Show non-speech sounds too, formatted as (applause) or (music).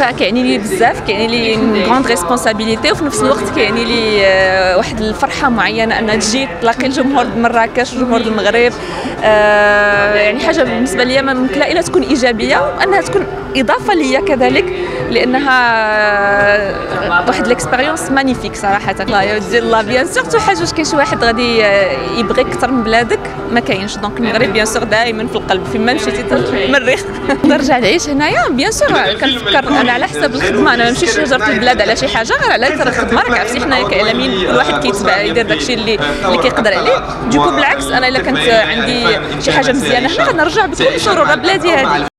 فكيعني لي بزاف كيعني لي grande responsabilité (laughs) وفي نفس الوقت كيعني لي آه، واحد الفرحة معينة أنها تجي تلاقي الجمهور مراكش الجمهور المغرب. آه، يعني حاجة بالنسبة لي ممكن إلا تكون إيجابية وأنها تكون إضافة ليا كذلك لأنها واحد l'expérience magnifique صراحة. الله يودي الله bien sûr حاجة واش كاين شي واحد غادي يبغيك أكثر من بلادك؟ ما كاينش. donc المغرب bien sûr دائما في القلب فين ما مشيتي المريخ (laughs) نرجع نعيش هنايا bien sûr كنفكر أنا على حسب الخدمة. أنا ما نمشيش هجرت البلاد على شي حاجة غير على اثر الخدمه راك عرفتي حنايا كاعلاميين كل واحد كيتبع يدير داكشي اللي اللي كيقدر عليه. du coup بالعكس أنا إلا كانت عندي شي حاجة مزيانة هنا غنرجع بكل سرور بلادي هذه